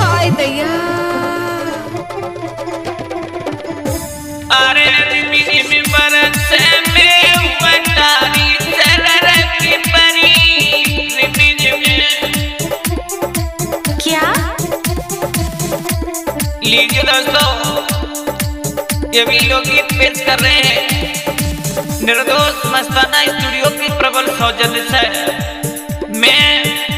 हाय दैया अरे क्या? लीजिए दोस्तों ये भी लोग गीत पेश कर रहे हैं। निर्दोष मस्ताना स्टूडियो की प्रबल सौजन्य से मैं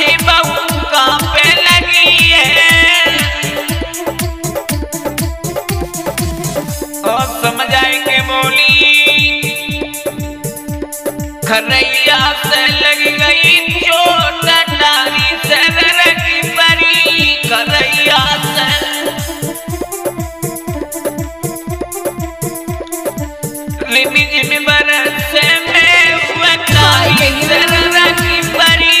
पूछी बहू कहाँ पे लगी है? और समझ आए के बोली, खरैया से लग गई से से। में सररा की परी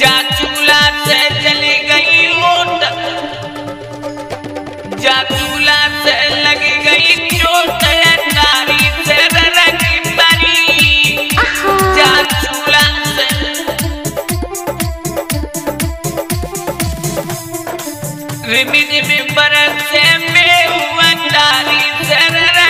जा चूल्हा से चली गई मोट जा चूल्हा से लग गई चोट। नारी से रंगी परी जा चूल्हा से। रिमी रिमी बरस में हुआ डाली सररा की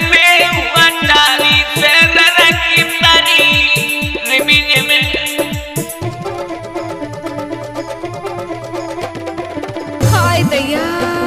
हाय दैया